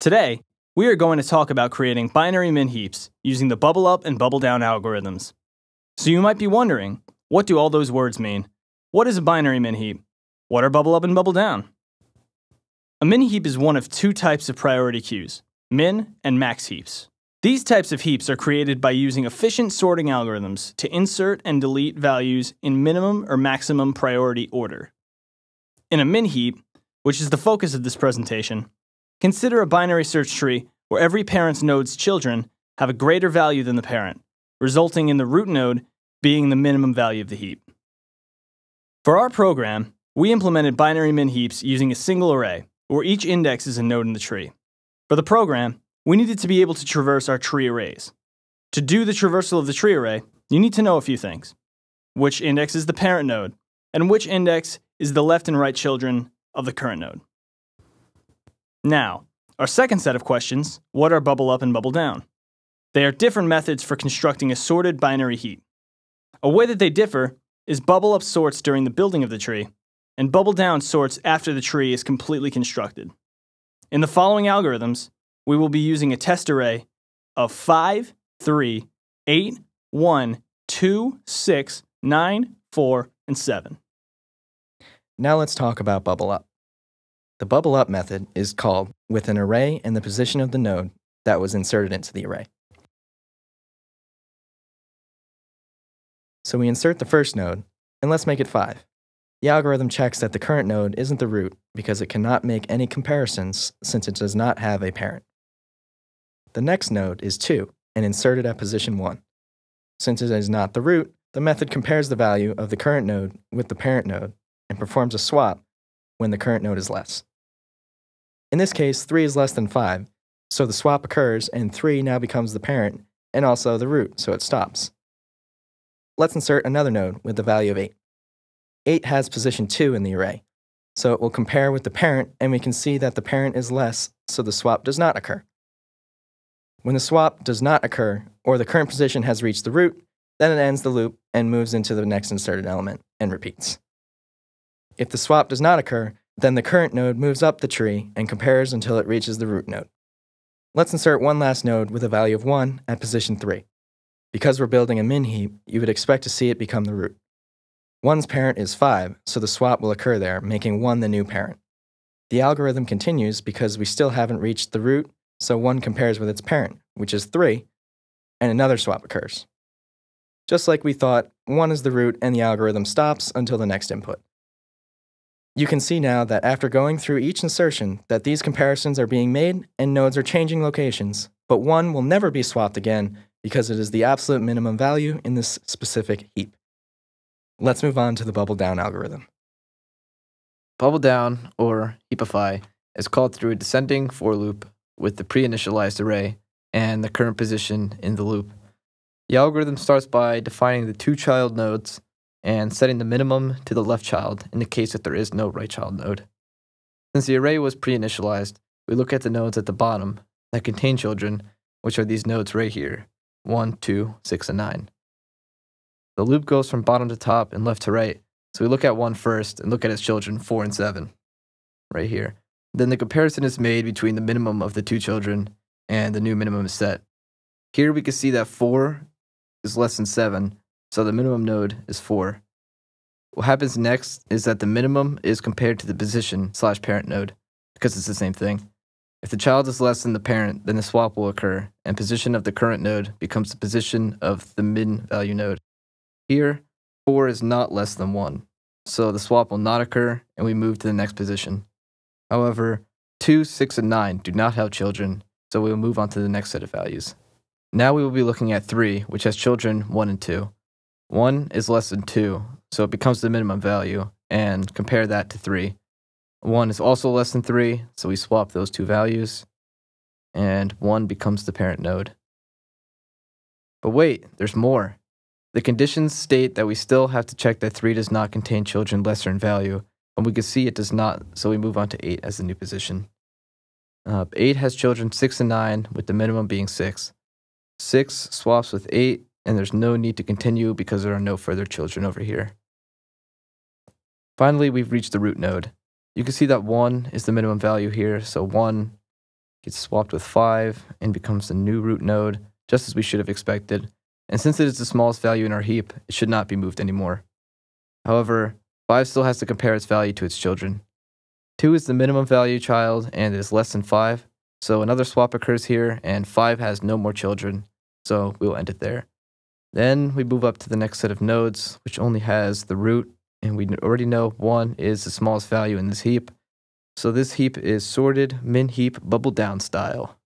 Today, we are going to talk about creating binary min heaps using the bubble up and bubble down algorithms. So you might be wondering, what do all those words mean? What is a binary min heap? What are bubble up and bubble down? A min heap is one of two types of priority queues, min and max heaps. These types of heaps are created by using efficient sorting algorithms to insert and delete values in minimum or maximum priority order. In a min heap, which is the focus of this presentation, Consider a binary search tree where every parent's node's children have a greater value than the parent, resulting in the root node being the minimum value of the heap. For our program, we implemented binary min heaps using a single array, where each index is a node in the tree. For the program, we needed to be able to traverse our tree arrays. To do the traversal of the tree array, you need to know a few things. Which index is the parent node, and which index is the left and right children of the current node. Now, our second set of questions, what are bubble up and bubble down? They are different methods for constructing a sorted binary heap. A way that they differ is bubble up sorts during the building of the tree, and bubble down sorts after the tree is completely constructed. In the following algorithms, we will be using a test array of 5, 3, 8, 1, 2, 6, 9, 4, and 7. Now let's talk about bubble up. The bubble up method is called with an array and the position of the node that was inserted into the array. So we insert the first node, and let's make it 5. The algorithm checks that the current node isn't the root because it cannot make any comparisons since it does not have a parent. The next node is 2 and inserted at position 1. Since it is not the root, the method compares the value of the current node with the parent node and performs a swap when the current node is less. In this case, 3 is less than 5, so the swap occurs and 3 now becomes the parent and also the root, so it stops. Let's insert another node with the value of 8. 8 has position 2 in the array, so it will compare with the parent and we can see that the parent is less, so the swap does not occur. When the swap does not occur, or the current position has reached the root, then it ends the loop and moves into the next inserted element and repeats. If the swap does not occur, then the current node moves up the tree and compares until it reaches the root node. Let's insert one last node with a value of 1 at position 3. Because we're building a min heap, you would expect to see it become the root. 1's parent is 5, so the swap will occur there, making 1 the new parent. The algorithm continues because we still haven't reached the root, so 1 compares with its parent, which is 3, and another swap occurs. Just like we thought, 1 is the root and the algorithm stops until the next input. You can see now that after going through each insertion that these comparisons are being made and nodes are changing locations, but one will never be swapped again because it is the absolute minimum value in this specific heap. Let's move on to the bubble down algorithm. Bubble down, or heapify, is called through a descending for loop with the pre-initialized array and the current position in the loop. The algorithm starts by defining the two child nodes and setting the minimum to the left child in the case that there is no right child node. Since the array was pre-initialized, we look at the nodes at the bottom that contain children, which are these nodes right here, 1, 2, 6, and 9. The loop goes from bottom to top and left to right, so we look at 1 first and look at its children, 4 and 7, right here. Then the comparison is made between the minimum of the two children and the new minimum is set. Here we can see that 4 is less than 7, so the minimum node is 4. What happens next is that the minimum is compared to the position slash parent node, because it's the same thing. If the child is less than the parent, then the swap will occur, and position of the current node becomes the position of the min value node. Here, 4 is not less than 1, so the swap will not occur, and we move to the next position. However, 2, 6, and 9 do not have children, so we will move on to the next set of values. Now we will be looking at 3, which has children 1 and 2. 1 is less than 2, so it becomes the minimum value, and compare that to 3. 1 is also less than 3, so we swap those two values, and 1 becomes the parent node. But wait, there's more. The conditions state that we still have to check that 3 does not contain children lesser in value, and we can see it does not, so we move on to 8 as the new position. Uh, 8 has children 6 and 9, with the minimum being 6. 6 swaps with 8, and there's no need to continue because there are no further children over here. Finally, we've reached the root node. You can see that 1 is the minimum value here, so 1 gets swapped with 5 and becomes the new root node, just as we should have expected. And since it is the smallest value in our heap, it should not be moved anymore. However, 5 still has to compare its value to its children. 2 is the minimum value child and is less than 5, so another swap occurs here, and 5 has no more children, so we'll end it there. Then we move up to the next set of nodes, which only has the root, and we already know 1 is the smallest value in this heap. So this heap is sorted min heap bubble down style.